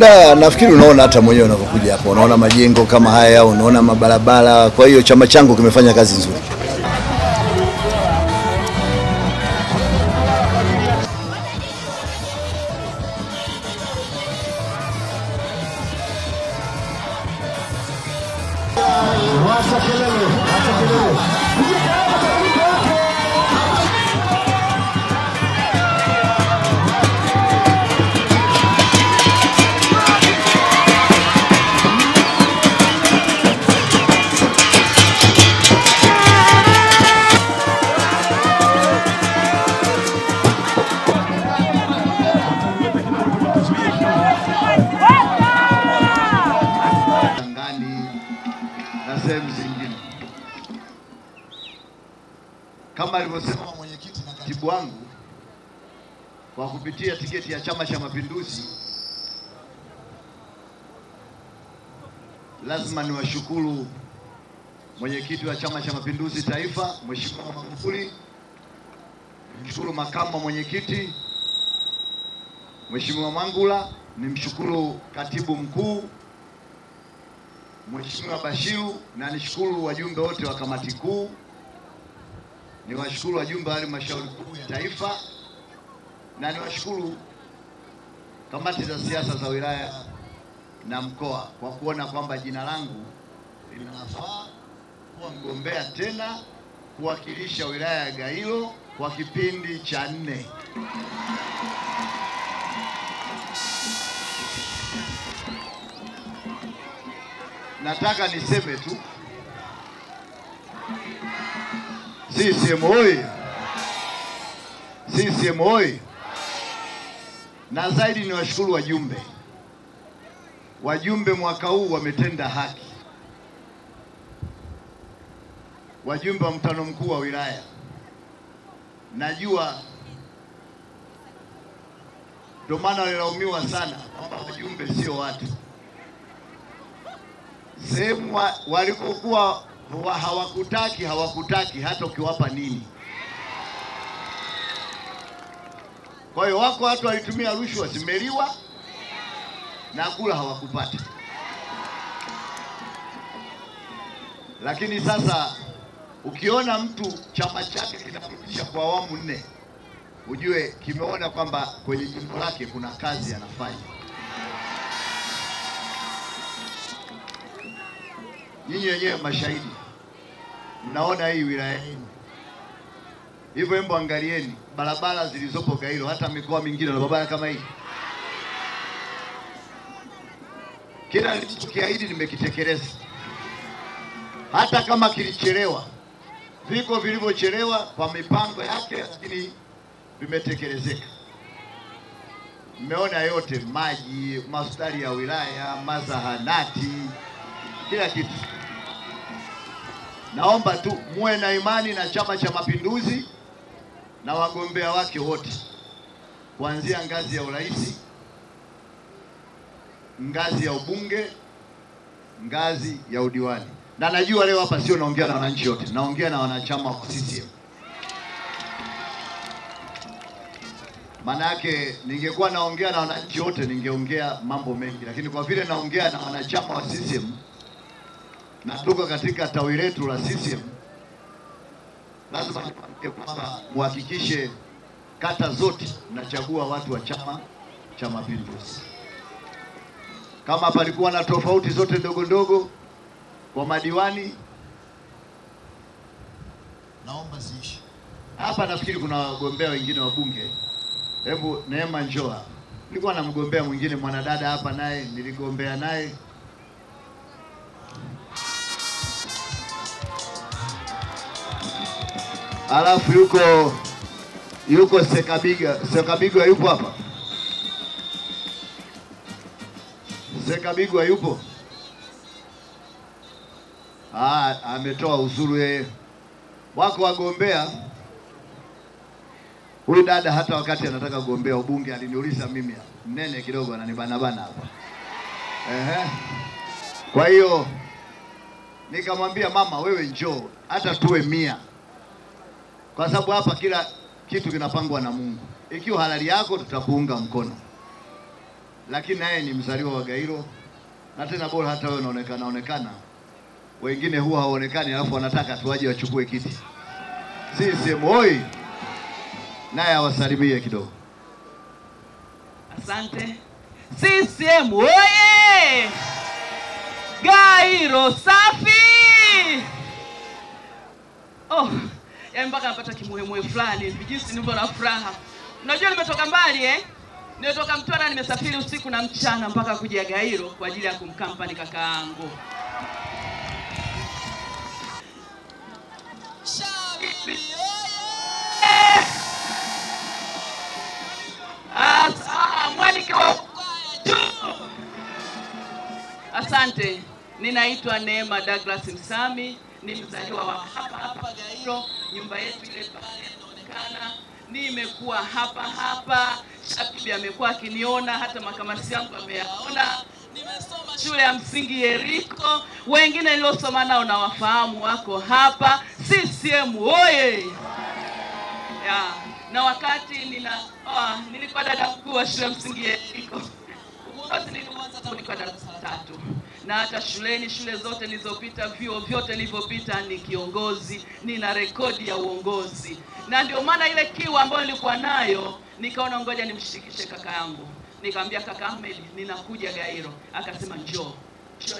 Da, nafikiri unaona hata mwenyewe unapokuja hapa, unaona majengo kama haya, unaona mabarabara. Kwa hiyo chama changu kimefanya kazi nzuri. Tangani Kama alivyosema mwenyekiti na katibu wangu, kwa kupitia tiketi ya Chama cha Mapinduzi, lazima niwashukuru mwenyekiti wa Chama cha Mapinduzi Taifa, Mheshimiwa Magufuli, nimshukuru makamu mwenyekiti Mheshimiwa Mangula, nimshukuru katibu mkuu Mheshimiwa Bashiru na nishukuru wajumbe wote wa kamati kuu, niwashukuru wajumbe wa halmashauri kuu ya taifa na niwashukuru kamati za siasa za wilaya na mkoa kwa kuona kwamba jina langu linafaa kuwa mgombea tena kuwakilisha wilaya ya Gairo kwa kipindi cha nne. Nataka niseme tu CCM oyee! CCM oyee! Na zaidi ni washukuru wajumbe. Wajumbe mwaka huu wametenda haki. Wajumbe wa mkutano mkuu wa wilaya, najua ndio maana walilaumiwa sana kwamba wajumbe sio watu sehemu walikokuwa wa- hawakutaki hawakutaki hata ukiwapa nini. Kwa hiyo wako watu walitumia rushwa zimeliwa na kula hawakupata. Lakini sasa ukiona mtu chama chake kinarudisha kwa awamu nne, ujue kimeona kwamba kwenye jimbo lake kuna kazi anafanya. Nyinyi wenyewe mashahidi, mnaona hii wilaya yenu hivyo. Hebu angalieni barabara zilizopo Gairo, hata mikoa mingine na barabara kama hii. Kila nilichokiahidi nimekitekeleza, hata kama kilichelewa. Viko vilivyochelewa kwa mipango yake, lakini vimetekelezeka. Mmeona yote, maji, mastari ya wilaya, mazahanati, kila kitu. Naomba tu muwe na imani na Chama cha Mapinduzi na wagombea wake wote, kuanzia ngazi ya urais, ngazi ya ubunge, ngazi ya udiwani. Na najua leo hapa sio naongea na wananchi wote, naongea na wanachama wa CCM. Maana yake ningekuwa naongea na wananchi wote ningeongea mambo mengi, lakini kwa vile naongea na wanachama wa CCM natoka katika tawi letu la CCM, lazima niwaambie kwamba muhakikishe kata zote mnachagua watu wa Chama cha Mapinduzi. Kama palikuwa na tofauti zote ndogo ndogo kwa madiwani, naomba ziishi. Hapa nafikiri kuna wagombea wengine wa bunge. Hebu Neema njoa. Nilikuwa na mgombea mwingine mwanadada hapa, naye niligombea naye Alafu yuko yuko Sekabiga. Sekabiga yupo hapa? Sekabigwa yupo? Ah, ametoa uzuru yeye. Wako wagombea. Huyu dada hata wakati anataka kugombea ubunge aliniuliza mimi, mnene kidogo, ananibanabana hapa. Ehe. Kwa hiyo nikamwambia mama, wewe njoo hata tuwe mia kwa sababu hapa kila kitu kinapangwa na Mungu. Ikiwa halali yako, tutakuunga mkono. lakini naye ni mzaliwa wa Gairo, na tena bora hata wewe unaonekana onekana, wengine huwa hawaonekani, alafu wanataka tuwaje wachukue kiti. CCM moi Naye awasalimie kidogo. Asante. CCM oye! Gairo safi! Oh, yaani mpaka napata kimuhemuhe fulani hivi jinsi nilivyo na furaha. Unajua nimetoka mbali eh? Nimetoka Mtwara, nimesafiri usiku na mchana mpaka kuja Gairo kwa ajili ya kumkampani kaka yangu. Shabibi oye! Asa- mwanike wa juu. Asante, ninaitwa Neema Douglas Msami, ni mzaliwa wa hapa hapa Gairo. Nyumba yetu ile pale inaonekana, nimekuwa hapa hapa. Shabibi amekuwa akiniona, hata makamasi yangu ameyaona. Nimesoma shule ya msingi Yeriko, wengine niliosoma nao na wafahamu wako hapa. CCM oye! ya na wakati nina oh, nilikuwa dada mkuu wa shule ya msingi Yeriko. Nilikuwa la tatu, na hata shuleni, shule zote nilizopita, vyuo vyote nilivyopita, ni kiongozi, nina rekodi ya uongozi, na ndio maana ile kiwa ambayo nilikuwa nayo nikaona ngoja nimshirikishe kaka yangu. Nikamwambia kaka Ahmed, ninakuja Gairo. Akasema njoo,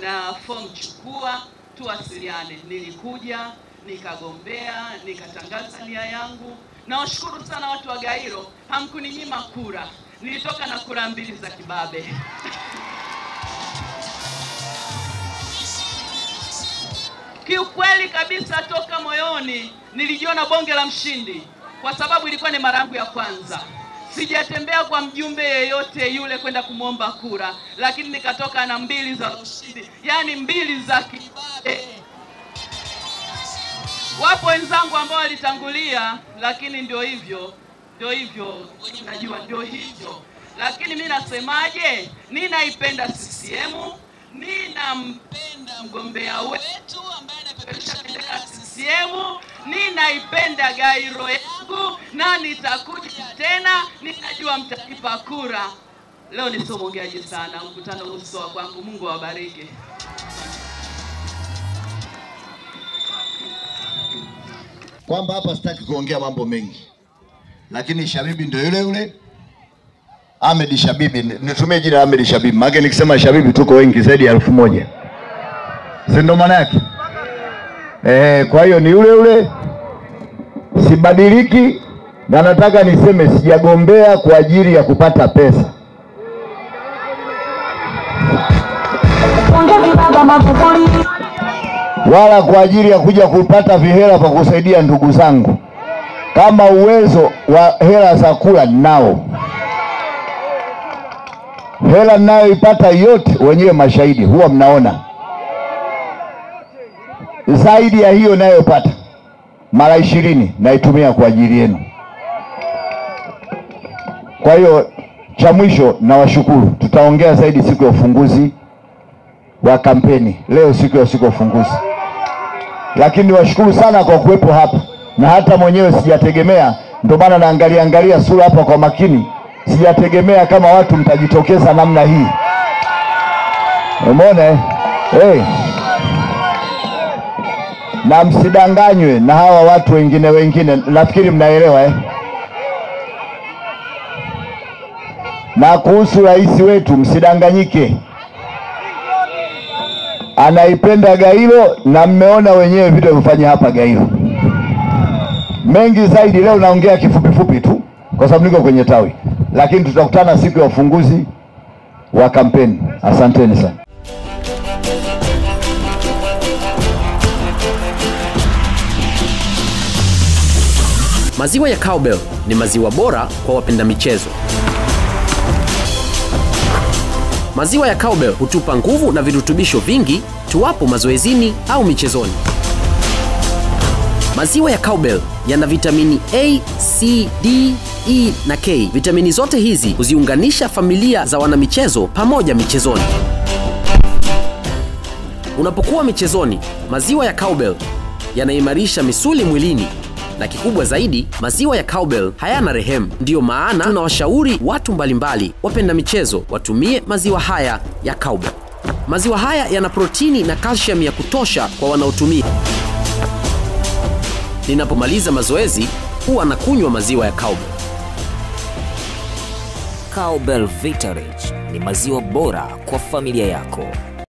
na form chukua, tuwasiliane. Nilikuja nikagombea, nikatangaza nia yangu. Nawashukuru sana watu wa Gairo, hamkuninyima kura. Nilitoka na kura mbili za kibabe. Kiukweli kabisa, toka moyoni nilijiona bonge la mshindi, kwa sababu ilikuwa ni mara yangu ya kwanza. Sijatembea kwa mjumbe yeyote yule kwenda kumwomba kura, lakini nikatoka na mbili za ushindi, yaani mbili za kibabe. Wapo wenzangu ambao walitangulia, lakini ndio hivyo, ndio hivyo, najua ndio hivyo. Lakini mi nasemaje, ninaipenda CCM, ninampenda mgombea wetu ambaye anapeperusha bendera ya CCM, ninaipenda Gairo yangu na nitakuja tena, ninajua mtanipa kura. Leo ni somo ongeaji sana, mkutano uso wa kwangu. Mungu awabariki. kwamba hapa sitaki kuongea mambo mengi, lakini Shabibi ndio yule yule Ahmed Shabibi. Nitumie jina Ahmed Shabibi, maana nikisema Shabibi tuko wengi zaidi ya elfu moja si ndo maana yake? Eh, kwa hiyo ni yule yule, sibadiliki, na nataka niseme sijagombea kwa ajili ya kupata pesa. Wala kwa ajili ya kuja kupata vihela vya kusaidia ndugu zangu. Kama uwezo wa hela za kula nao, hela ninayoipata yote wenyewe mashahidi, huwa mnaona. Zaidi ya hiyo nayopata mara ishirini naitumia kwa ajili yenu. Kwa hiyo cha mwisho, nawashukuru. Tutaongea zaidi siku ya ufunguzi wa kampeni. Leo siku ya siku ya ufunguzi, lakini niwashukuru sana kwa kuwepo hapa, na hata mwenyewe sijategemea, ndio maana naangalia angalia sura hapa kwa makini, sijategemea kama watu mtajitokeza namna hii. Umeona eh? Hey. Na msidanganywe na hawa watu wengine wengine, nafikiri mnaelewa eh? Na kuhusu rais wetu msidanganyike anaipenda Gairo na mmeona wenyewe vitu alivyofanya hapa Gairo. Mengi zaidi leo naongea kifupifupi tu kwa sababu niko kwenye tawi, lakini tutakutana siku ya ufunguzi wa kampeni. Asanteni sana. Maziwa ya Cowbell ni maziwa bora kwa wapenda michezo. Maziwa ya Cowbell hutupa nguvu na virutubisho vingi tuwapo mazoezini au michezoni. Maziwa ya Cowbell yana vitamini A, C, D, E na K. Vitamini zote hizi huziunganisha familia za wanamichezo pamoja michezoni. Unapokuwa michezoni, maziwa ya Cowbell yanaimarisha misuli mwilini na kikubwa zaidi, maziwa ya Cowbell hayana rehemu. Ndiyo maana tunawashauri watu mbalimbali, wapenda michezo, watumie maziwa haya ya Cowbell. Maziwa haya yana protini na calcium ya kutosha kwa wanaotumia. Ninapomaliza mazoezi huwa nakunywa maziwa ya cowbell. Cowbell Vitarich ni maziwa bora kwa familia yako.